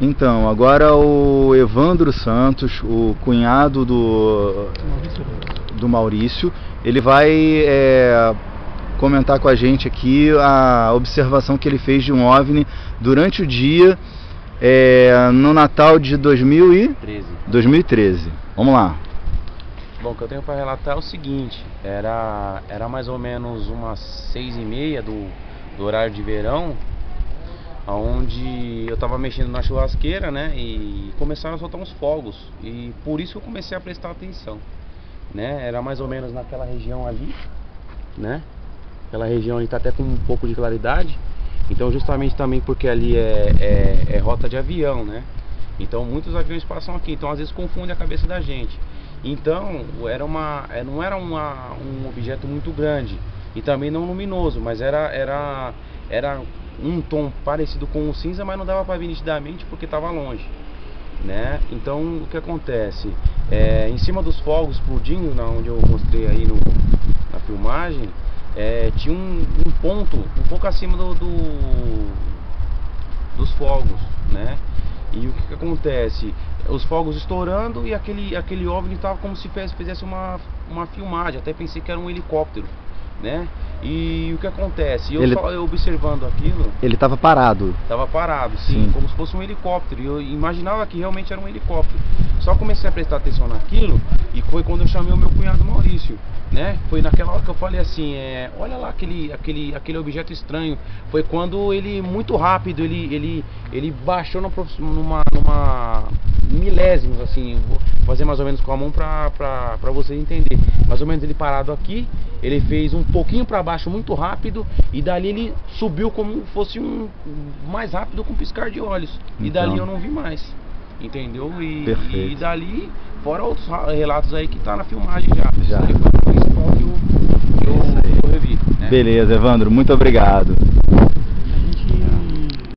Então, agora o Evandro Santos, o cunhado do, do Maurício, ele vai é, comentar com a gente aqui a observação que ele fez de um OVNI durante o dia é, no Natal de 2013. 2013. Vamos lá. Bom, o que eu tenho para relatar é o seguinte, era, era mais ou menos umas seis e meia do, do horário de verão, onde eu estava mexendo na churrasqueira, né, e começaram a soltar uns fogos, e por isso eu comecei a prestar atenção, né, era mais ou menos naquela região ali, né, aquela região ali está até com um pouco de claridade, então justamente também porque ali é, é, é rota de avião, né, então muitos aviões passam aqui, então às vezes confunde a cabeça da gente. Então, era uma, é, não era uma, um objeto muito grande e também não luminoso, mas era, era, era um tom parecido com o cinza, mas não dava para ver nitidamente porque estava longe. Né? Então, o que acontece? É, em cima dos fogos explodindo, na onde eu mostrei aí no, na filmagem, é, tinha um, um, ponto um pouco acima do, do dos fogos, né? E o que, que acontece? Os fogos estourando e aquele, aquele OVNI estava como se fizesse uma, uma filmagem. Até pensei que era um helicóptero, né? E o que acontece? Eu, ele, só, eu observando aquilo. Ele estava parado. Estava parado, sim, sim, como se fosse um helicóptero. E eu imaginava que realmente era um helicóptero. Só comecei a prestar atenção naquilo e foi quando eu chamei o meu cunhado Maurício né? Foi naquela hora que eu falei assim, é, olha lá aquele, aquele, aquele objeto estranho. Foi quando ele muito rápido ele, ele, ele baixou numa, numa milésimos assim, vou fazer mais ou menos com a mão pra, pra, pra você entender. Mais ou menos ele parado aqui, ele fez um pouquinho para baixo muito rápido e dali ele subiu como fosse um mais rápido com um piscar de olhos. Então. E dali eu não vi mais. Entendeu? E, e dali, fora outros relatos aí que tá na filmagem já. Já. Que eu, que eu, que eu revi, né? Beleza, Evandro, muito obrigado.